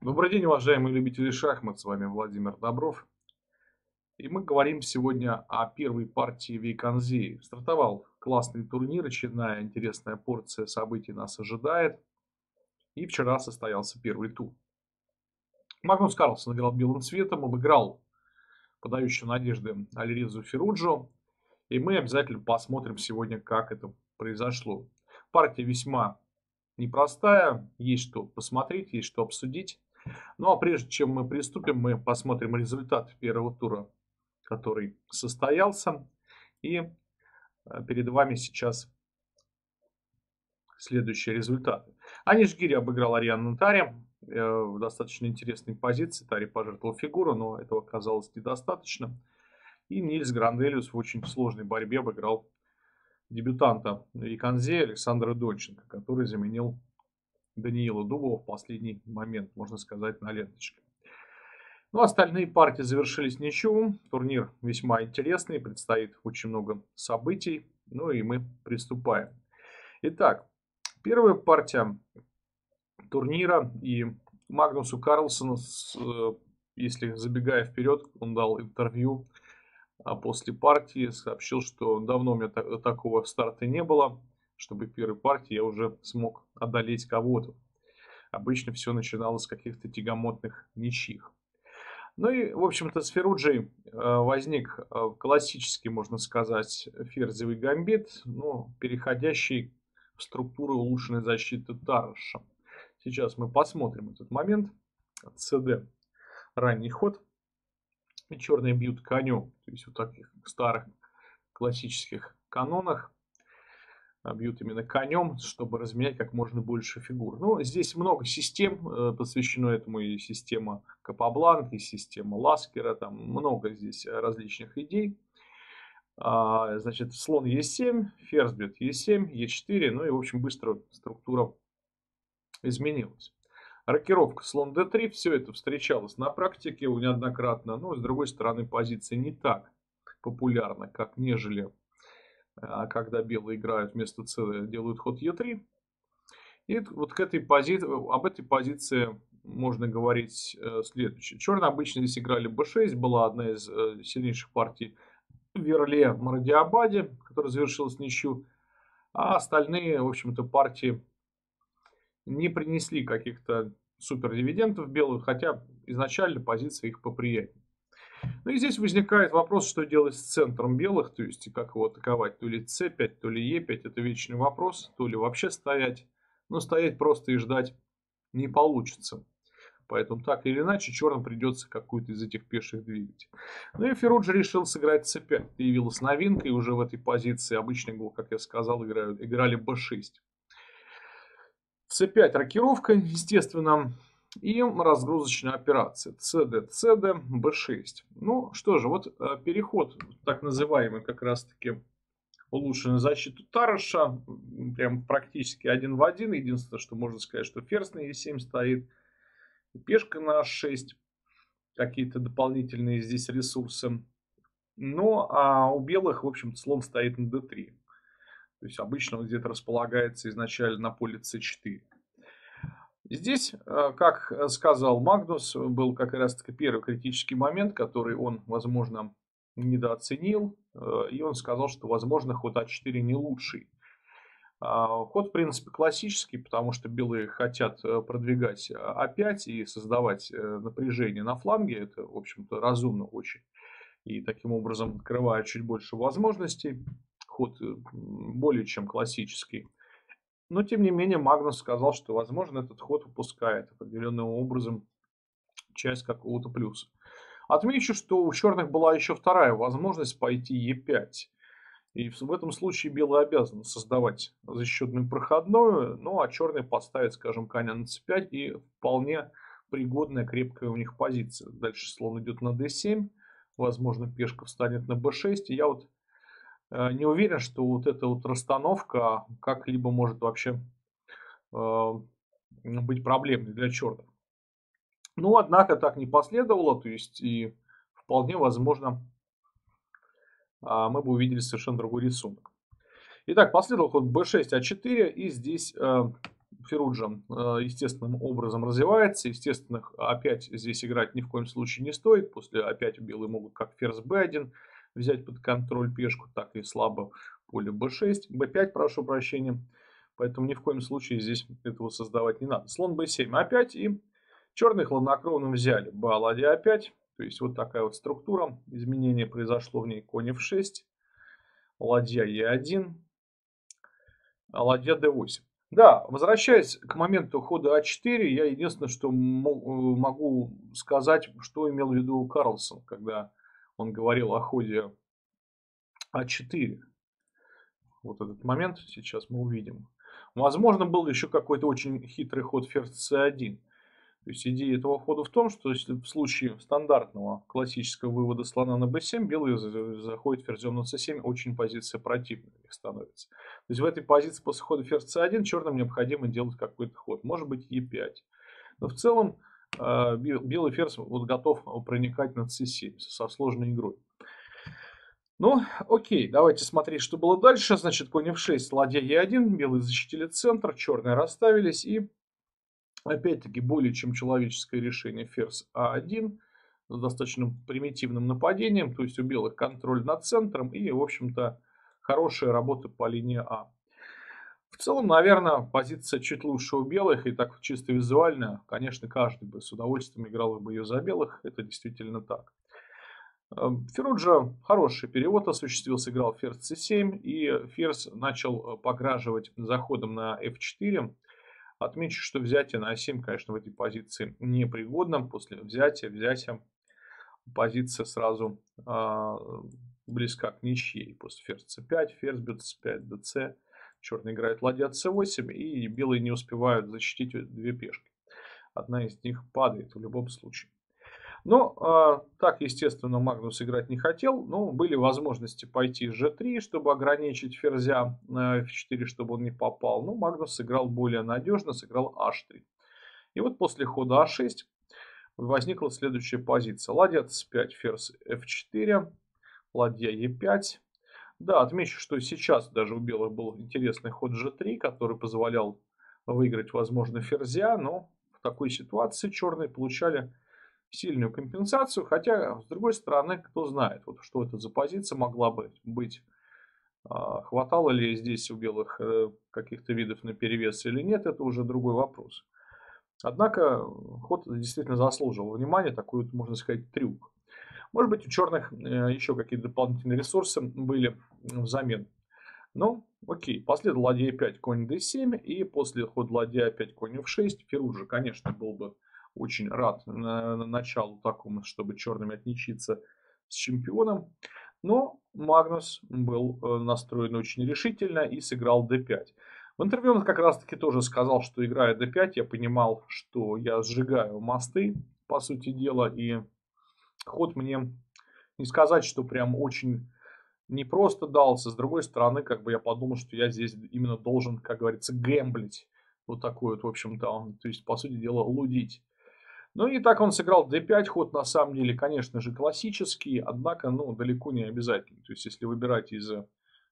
Добрый день, уважаемые любители шахмат, с вами Владимир Добров. И мы говорим сегодня о первой партии Вейконзии. Стартовал классный турнир, очередная интересная порция событий нас ожидает. И вчера состоялся первый тур. Магнус Карлсон играл белым цветом, обыграл подающую надежды Альризу Феруджо. И мы обязательно посмотрим сегодня, как это произошло. Партия весьма непростая, есть что посмотреть, есть что обсудить. Ну а прежде чем мы приступим, мы посмотрим результат первого тура, который состоялся. И э, перед вами сейчас следующие результаты. Аниш Гири обыграл Ариану Тари э, в достаточно интересной позиции. Тари пожертвовал фигуру, но этого оказалось недостаточно. И Нильс Гранделиус в очень сложной борьбе обыграл дебютанта Виконзе Александра Донченко, который заменил Даниила Дубова в последний момент, можно сказать, на ленточке. Ну, остальные партии завершились ничего. Турнир весьма интересный, предстоит очень много событий. Ну и мы приступаем. Итак, первая партия турнира и Магнусу Карлсону, э, если забегая вперед, он дал интервью а после партии, сообщил, что давно у меня такого старта не было чтобы в первой партии я уже смог одолеть кого-то. Обычно все начиналось с каких-то тягомотных ничьих. Ну и, в общем-то, с Феруджей э, возник э, классический, можно сказать, ферзевый гамбит, ну, переходящий в структуру улучшенной защиты Тараша. Сейчас мы посмотрим этот момент. ЦД. Ранний ход. И черные бьют конем. То есть, в таких старых классических канонах бьют именно конем, чтобы разменять как можно больше фигур. Ну, здесь много систем, э, посвящено этому и система Капабланк, и система Ласкера, там много здесь различных идей. А, значит, слон Е7, ферзь бьет Е7, Е4, ну и, в общем, быстро структура изменилась. Рокировка слон d3, все это встречалось на практике неоднократно, но с другой стороны позиция не так популярна, как нежели а когда белые играют вместо c, делают ход e3. И вот к этой позиции, об этой позиции можно говорить э, следующее. Черные обычно здесь играли b6, была одна из э, сильнейших партий в Верле в Марадиабаде, которая завершилась ничью. А остальные, в общем-то, партии не принесли каких-то супер дивидендов белых, хотя изначально позиция их поприятнее. Ну и здесь возникает вопрос, что делать с центром белых, то есть как его атаковать, то ли c5, то ли e5, это вечный вопрос, то ли вообще стоять. Но стоять просто и ждать не получится. Поэтому так или иначе черным придется какую-то из этих пеших двигать. Ну и Феруджи решил сыграть c5. Появилась новинка и уже в этой позиции обычно, как я сказал, играют, играли b6. c5 рокировка, естественно, и разгрузочная операция CD, CD, B6. Ну что же, вот э, переход, так называемый как раз таки улучшенную защиту Тараша, прям практически один в один. Единственное, что можно сказать, что ферзь на E7 стоит, пешка на H6, какие-то дополнительные здесь ресурсы. Ну, а у белых, в общем-то, слон стоит на D3. То есть обычно он где-то располагается изначально на поле C4. Здесь, э, как сказал Магнус, был как раз таки первый критический момент, который он, возможно, недооценил. Э, и он сказал, что, возможно, ход А4 не лучший. А, ход, в принципе, классический, потому что белые хотят э, продвигать А5 и создавать напряжение на фланге. Это, в общем-то, разумно очень. И таким образом открывает чуть больше возможностей. Ход более чем классический. Но, тем не менее, Магнус сказал, что, возможно, этот ход упускает определенным образом часть какого-то плюса. Отмечу, что у черных была еще вторая возможность пойти Е5. И в этом случае белые обязаны создавать защитную проходную, ну а черные подставят, скажем, коня на c5 и вполне пригодная, крепкая у них позиция. Дальше слон идет на d7, возможно, пешка встанет на b6. И я вот не уверен, что вот эта вот расстановка как-либо может вообще э, быть проблемной для черных. Ну, однако так не последовало, то есть и вполне возможно а, мы бы увидели совершенно другой рисунок. Итак, последовал ход b6, a4, и здесь э, Феруджа э, естественным образом развивается. Естественно, опять здесь играть ни в коем случае не стоит. После опять белые могут как ферзь b1 взять под контроль пешку, так и слабо поле b6, b5, прошу прощения. Поэтому ни в коем случае здесь этого создавать не надо. Слон b7 опять и черные хладнокровно взяли b ладья опять. То есть вот такая вот структура. Изменение произошло в ней конь f6, ладья e1, ладья d8. Да, возвращаясь к моменту хода А4, я единственное, что могу сказать, что имел в виду Карлсон, когда он говорил о ходе А4. Вот этот момент сейчас мы увидим. Возможно, был еще какой-то очень хитрый ход ферзь c1. То есть идея этого хода в том, что если в случае стандартного классического вывода слона на b7, белые заходят ферзем на c7, очень позиция противная их становится. То есть в этой позиции после хода ферзь c1 черным необходимо делать какой-то ход, может быть e5. Но в целом белый ферзь вот готов проникать на c7 со сложной игрой. Ну, окей, давайте смотреть, что было дальше. Значит, конь f6, ладья e1, белые защитили центр, черные расставились и Опять-таки, более чем человеческое решение ферзь А1 с достаточно примитивным нападением, то есть у белых контроль над центром и, в общем-то, хорошая работа по линии А. В целом, наверное, позиция чуть лучше у белых, и так чисто визуально, конечно, каждый бы с удовольствием играл бы ее за белых, это действительно так. Эм, Феруджа хороший перевод осуществил, сыграл ферзь c7, и ферзь начал э, пограживать заходом на f4, Отмечу, что взятие на 7 конечно, в этой позиции непригодно. После взятия, взятия позиция сразу э, близка к ничьей. После ферзь c5, ферзь бьет c5, dc. Черный играет ладья c8, и белые не успевают защитить две пешки. Одна из них падает в любом случае. Но э, так, естественно, Магнус играть не хотел. Но были возможности пойти g3, чтобы ограничить ферзя на f4, чтобы он не попал. Но Магнус сыграл более надежно, сыграл h3. И вот после хода a6 возникла следующая позиция. Ладья c5, ферзь f4, ладья e5. Да, отмечу, что сейчас даже у белых был интересный ход g3, который позволял выиграть, возможно, ферзя. Но в такой ситуации черные получали сильную компенсацию, хотя, с другой стороны, кто знает, вот что это за позиция могла бы быть. А, хватало ли здесь у белых э, каких-то видов на перевес или нет, это уже другой вопрос. Однако ход действительно заслуживал внимания, такой вот, можно сказать, трюк. Может быть, у черных э, еще какие-то дополнительные ресурсы были взамен. Ну, окей, последовал ладья 5, конь d7, и после хода ладья 5, конь f6, Ферруджа, конечно, был бы очень рад на, на началу такому, чтобы черными отличиться с чемпионом. Но Магнус был э, настроен очень решительно и сыграл d5. В интервью он как раз таки тоже сказал, что играя d5, я понимал, что я сжигаю мосты, по сути дела, и ход мне не сказать, что прям очень непросто дался. С другой стороны, как бы я подумал, что я здесь именно должен, как говорится, гэмблить. Вот такой вот, в общем-то, то есть, по сути дела, лудить. Ну и так он сыграл d5, ход на самом деле, конечно же, классический, однако, ну, далеко не обязательный. То есть, если выбирать из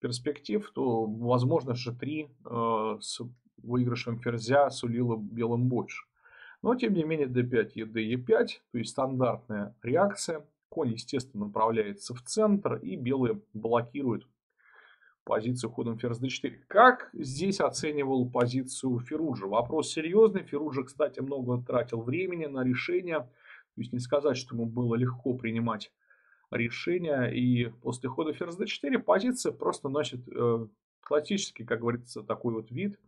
перспектив, то, возможно, g3 э, с выигрышем ферзя сулило белым больше. Но, тем не менее, d5, ед, e5, то есть стандартная реакция. Конь, естественно, направляется в центр, и белые блокируют позицию ходом ферзь d4. Как здесь оценивал позицию Феруджа? Вопрос серьезный. Феруджа, кстати, много тратил времени на решение. То есть не сказать, что ему было легко принимать решения. И после хода ферзь d4 позиция просто носит э, классический, как говорится, такой вот вид,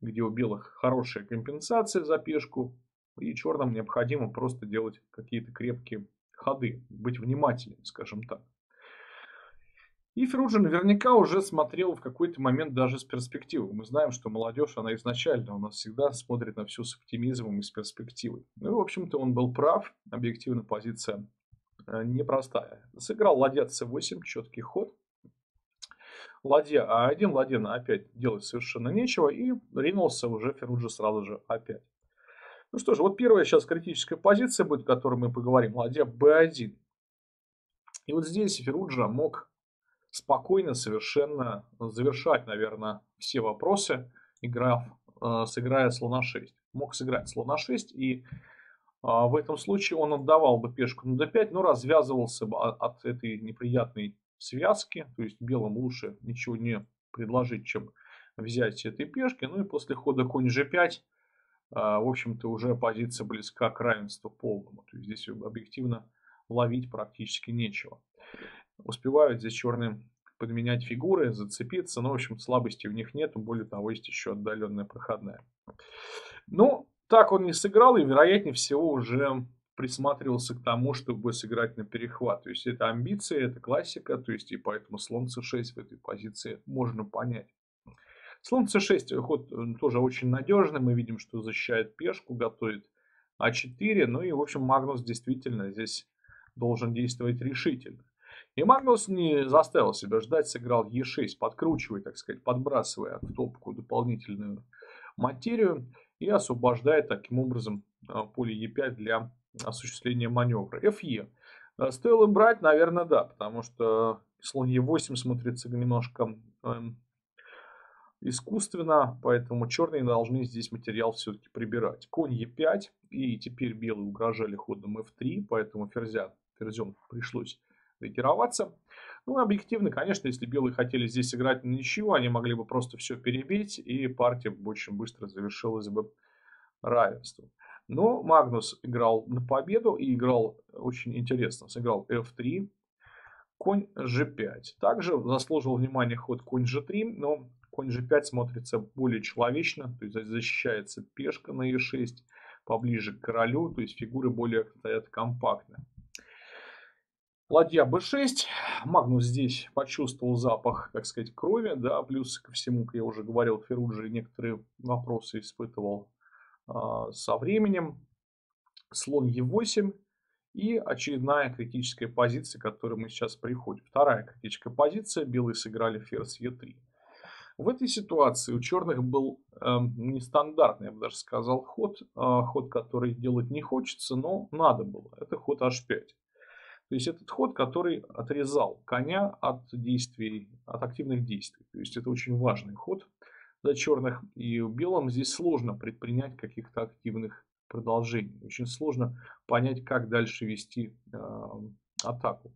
где у белых хорошая компенсация за пешку. И черным необходимо просто делать какие-то крепкие ходы, быть внимательным, скажем так. И Феруджи наверняка уже смотрел в какой-то момент даже с перспективой. Мы знаем, что молодежь, она изначально у нас всегда смотрит на все с оптимизмом и с перспективой. Ну и, в общем-то, он был прав. Объективно позиция э, непростая. Сыграл ладья c8, четкий ход. Ладья а1, ладья на а5 делать совершенно нечего. И ринулся уже Феруджи сразу же а5. Ну что ж, вот первая сейчас критическая позиция будет, о которой мы поговорим. Ладья b1. И вот здесь Феруджа мог спокойно совершенно завершать, наверное, все вопросы, играв э, сыграя слона 6. Мог сыграть слона 6 и а, в этом случае он отдавал бы пешку на d5, но развязывался бы от этой неприятной связки. То есть белым лучше ничего не предложить, чем взять этой пешки. Ну и после хода конь g5, а, в общем-то, уже позиция близка к равенству полному. То есть здесь объективно ловить практически нечего. Успевают здесь черные подменять фигуры, зацепиться, но, в общем, слабости в них нет, более того, есть еще отдаленная проходная. Ну, так он не сыграл и, вероятнее всего, уже присматривался к тому, чтобы сыграть на перехват. То есть это амбиции, это классика, то есть и поэтому слон c6 в этой позиции можно понять. Слон c6 ход э, тоже очень надежный, мы видим, что защищает пешку, готовит а4, ну и в общем Магнус действительно здесь должен действовать решительно. И Магнус не заставил себя ждать, сыграл e6, подкручивая, так сказать, подбрасывая в топку дополнительную материю и освобождает таким образом а, поле e5 для осуществления маневра. Fe. А, стоило брать, наверное, да, потому что слон e8 смотрится немножко эм, искусственно, поэтому черные должны здесь материал все-таки прибирать. Конь e5, и теперь белые угрожали ходом f3, поэтому ферзя, ферзем пришлось ретироваться. Ну, объективно, конечно, если белые хотели здесь играть на ничего, они могли бы просто все перебить, и партия очень быстро завершилась бы равенством. Но Магнус играл на победу и играл очень интересно. Сыграл f3, конь g5. Также заслужил внимание ход конь g3, но конь g5 смотрится более человечно, то есть защищается пешка на e6 поближе к королю, то есть фигуры более стоят компактно. Ладья b6. Магнус здесь почувствовал запах, так сказать, крови. Да, плюс ко всему, как я уже говорил, Ферруджи некоторые вопросы испытывал со временем. Слон e8. И очередная критическая позиция, к которой мы сейчас приходим. Вторая критическая позиция. Белые сыграли ферзь e3. В этой ситуации у черных был э, нестандартный, я бы даже сказал, ход. Э, ход, который делать не хочется, но надо было. Это ход h5. То есть этот ход, который отрезал коня от действий, от активных действий. То есть это очень важный ход для черных. И белым здесь сложно предпринять каких-то активных продолжений. Очень сложно понять, как дальше вести э, атаку.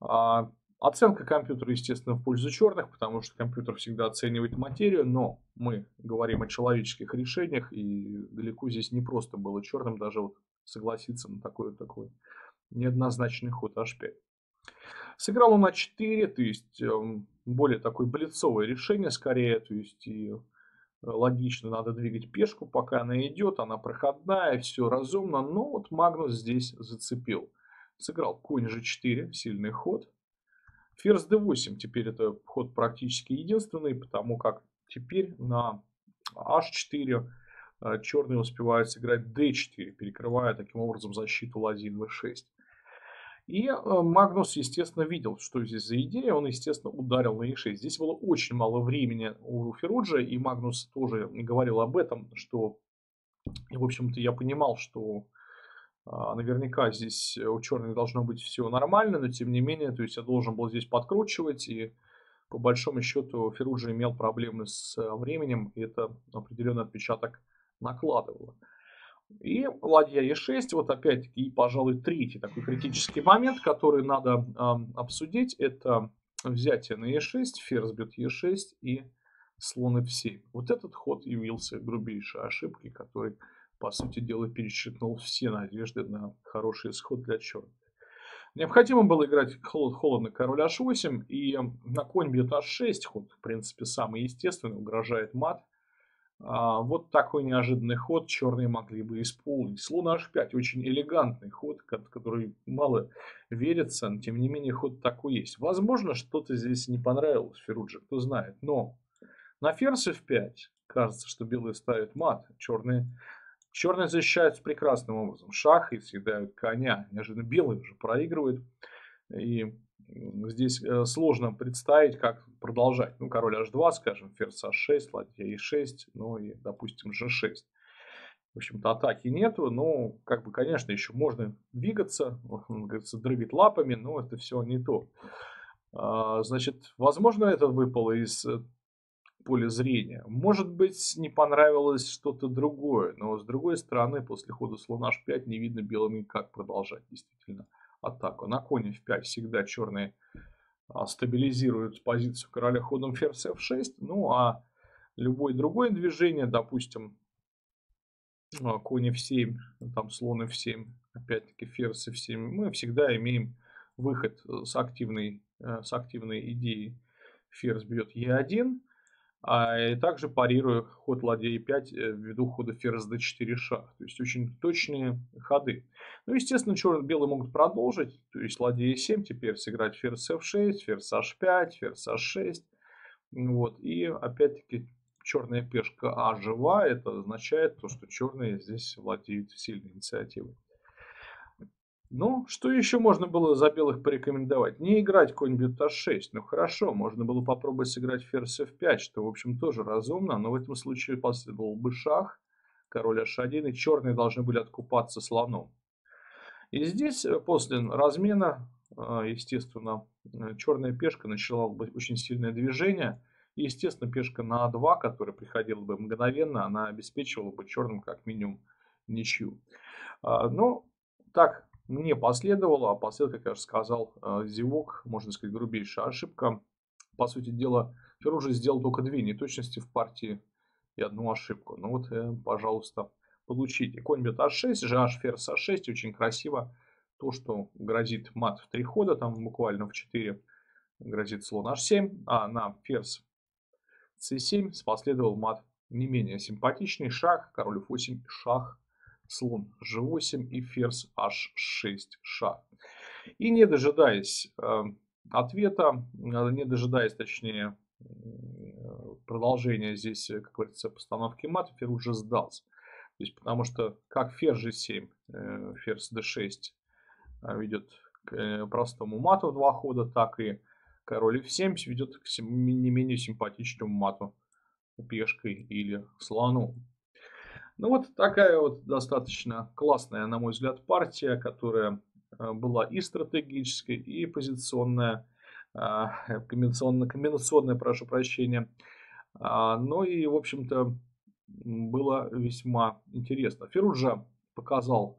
А, оценка компьютера, естественно, в пользу черных, потому что компьютер всегда оценивает материю, но мы говорим о человеческих решениях, и далеко здесь не просто было черным даже вот согласиться на такое такое неоднозначный ход h5. Сыграл он а4, то есть эм, более такое блицовое решение скорее, то есть и э, логично надо двигать пешку, пока она идет, она проходная, все разумно, но вот Магнус здесь зацепил. Сыграл конь g4, сильный ход. Ферзь d8, теперь это ход практически единственный, потому как теперь на h4 э, черные успевают сыграть d4, перекрывая таким образом защиту ладьи v6. И э, Магнус, естественно, видел, что здесь за идея. Он, естественно, ударил на e6. Здесь было очень мало времени у Феруджа, и Магнус тоже говорил об этом, что, в общем-то, я понимал, что а, наверняка здесь у черных должно быть все нормально, но тем не менее, то есть я должен был здесь подкручивать, и по большому счету Феруджа имел проблемы с временем, и это определенный отпечаток накладывало. И ладья Е6, вот опять-таки, и, пожалуй, третий такой критический момент, который надо э, обсудить, это взятие на Е6, ферзь бьет Е6 и слон F7. Вот этот ход явился грубейшей ошибкой, который, по сути дела, перечеркнул все надежды на хороший исход для черных. Необходимо было играть холод, холодно король h8 и на конь бьет h6, ход, в принципе, самый естественный, угрожает мат. А, вот такой неожиданный ход черные могли бы исполнить. Слон h5 очень элегантный ход, который мало верится, но тем не менее ход такой есть. Возможно, что-то здесь не понравилось Феруджи, кто знает. Но на ферзь f5 кажется, что белые ставят мат, черные, черные защищаются прекрасным образом. Шах и съедают коня. Неожиданно белые уже проигрывают. И здесь э, сложно представить, как продолжать. Ну, король h2, скажем, ферзь h6, ладья e6, ну и, допустим, g6. В общем-то, атаки нету, но, как бы, конечно, еще можно двигаться, говорится, дрыгать лапами, но это все не то. А, значит, возможно, это выпало из э, поле зрения. Может быть, не понравилось что-то другое, но с другой стороны, после хода слон h5 не видно белыми, как продолжать действительно атаку. На коне f5 всегда черные а, стабилизируют позицию короля ходом ферзь f6, ну а любое другое движение, допустим, а, конь f7, там слон f7, опять-таки ферзь f7, мы всегда имеем выход с активной, э, с активной идеей. Ферзь бьет e1, а, и также парирую ход ладья e5 э, ввиду хода ферзь d4 шах. То есть очень точные ходы. Ну, естественно, черно-белые могут продолжить. То есть ладья e7 теперь сыграть ферзь f6, ферзь h5, ферзь h6. Вот. И опять-таки черная пешка А жива. Это означает то, что черные здесь владеют сильной инициативой. Ну, что еще можно было за белых порекомендовать? Не играть конь бьет h6. Ну, хорошо, можно было попробовать сыграть ферзь f5, что, в общем, тоже разумно. Но в этом случае последовал бы шах, король h1, и черные должны были откупаться слоном. И здесь э, после размена, э, естественно, э, черная пешка начала бы очень сильное движение. И, естественно, пешка на a2, которая приходила бы мгновенно, она обеспечивала бы черным как минимум ничью. А, но так не последовало, а последовало, как я уже сказал, э, зевок, можно сказать, грубейшая ошибка. По сути дела, Ферружи сделал только две неточности в партии и одну ошибку. Ну вот, э, пожалуйста, получите. Конь бьет h6, gh ферзь h6, очень красиво. То, что грозит мат в три хода, там буквально в 4 грозит слон h7, а на ферзь c7 последовал мат не менее симпатичный. Шах, король f8, шах слон g8 и ферзь h6 шаг. И не дожидаясь э, ответа, э, не дожидаясь, точнее, э, продолжения здесь, как говорится, постановки мата, ферзь уже сдался. То есть, потому что как ферзь g7, ферзь d6 ведет к простому мату в два хода, так и король f7 ведет к не менее симпатичному мату пешкой или слону. Ну вот такая вот достаточно классная, на мой взгляд, партия, которая э, была и стратегической, и позиционная, комбинационная, комбинационная, прошу прощения. А, но и, в общем-то, было весьма интересно. Феруджа показал,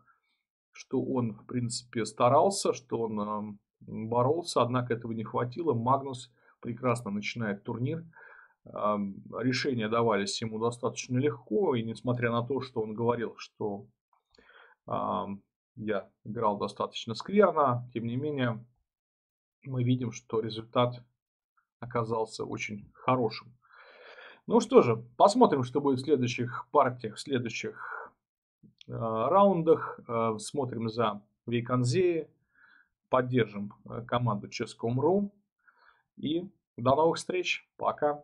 что он, в принципе, старался, что он боролся, однако этого не хватило. Магнус прекрасно начинает турнир решения давались ему достаточно легко, и несмотря на то, что он говорил, что я играл достаточно скверно, тем не менее мы видим, что результат оказался очень хорошим. Ну что же, посмотрим, что будет в следующих партиях, в следующих э, раундах. Э, смотрим за Вейконзеи, поддержим э, команду Ческом.ру и до новых встреч. Пока.